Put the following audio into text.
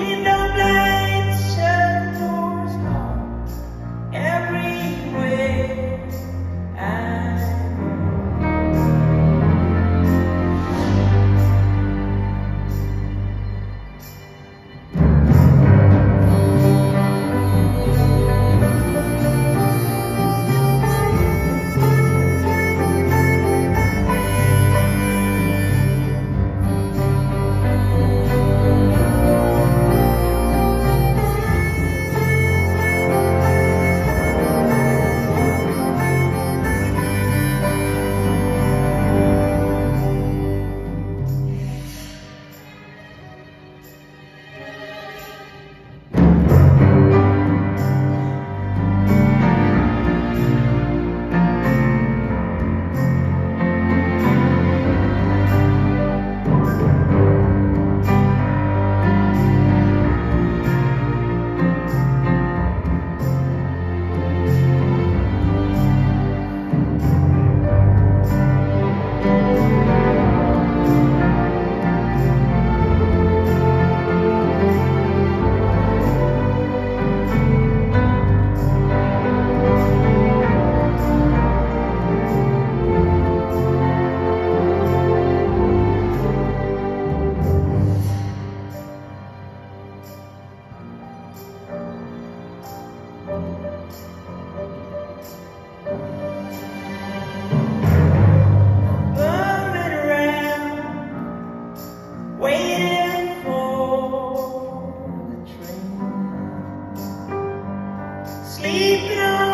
You know. sleep no